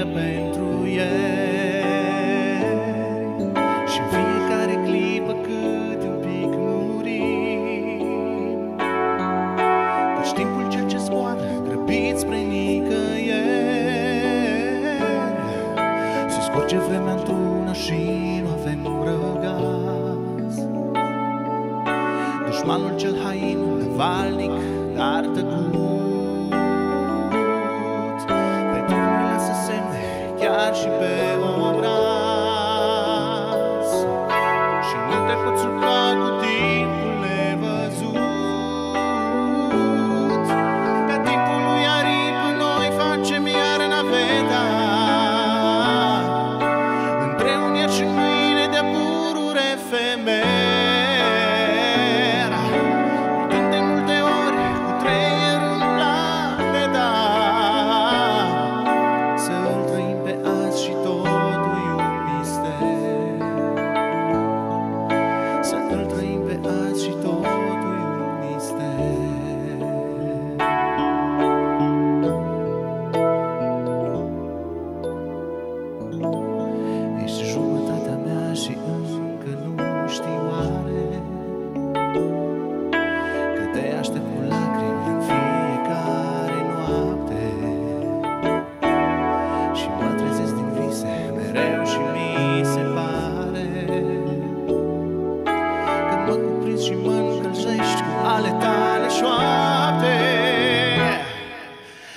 lumină pentru el Și fiecare clipă cât un pic murim. Căci timpul cel ce zboară grăbit spre nicăieri. Se scurge vremea într-una și nu avem răgaz. Dușmanul cel hain, valnic, dar tăcut Și nu aștept cu lacrimi în fiecare noapte. Și mă trezesc din vise mereu și mi se pare. Că mă cuprinzi și mă încălzești cu ale tale șoapte.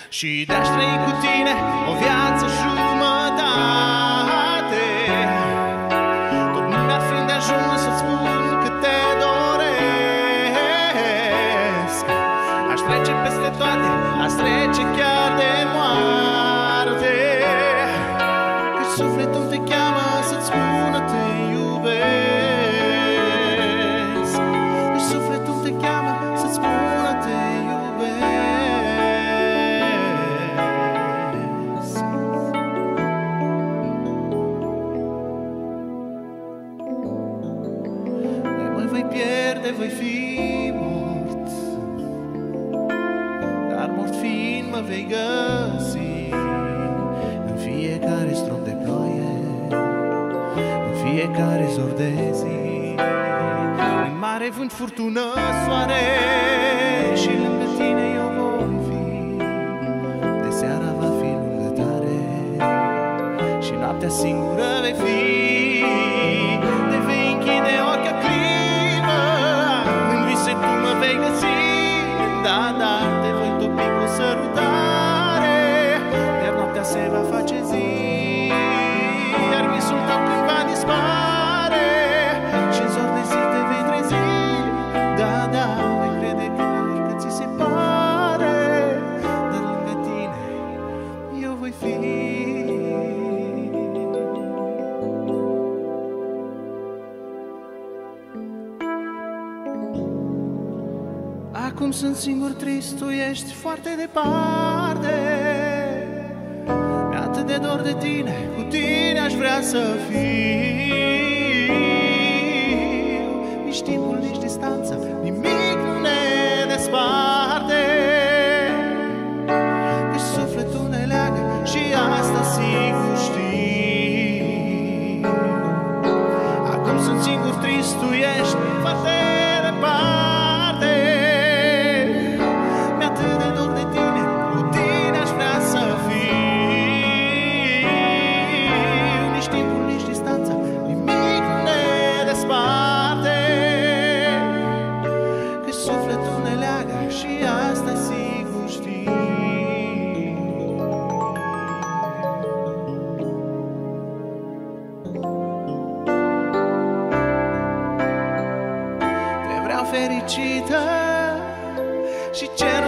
Și de-aș trăi cu tine o viață jumătate trece peste toate, aș trece chiar de moarte. Că sufletul te cheamă să-ți spună te iubesc. Că sufletul te cheamă să-ți spună te iubesc. De mă voi pierde, voi fi mort mă vei găsi În fiecare strop de ploaie În fiecare zor de zi. În mare vânt, furtună, soare Și lângă tine eu voi fi. De seara va fi lungă tare Și noaptea singură dispare Și în zor de zi te vei trezi. Da, da, vei crede că, că ți se pare. Dar lângă tine eu voi fi. Acum sunt singur trist, tu ești foarte departe. Mi-e atât de dor de tine, cu tine aș vrea să fiu. Nici timpul, nici distanța, nimic nu ne desparte fericită. Și cer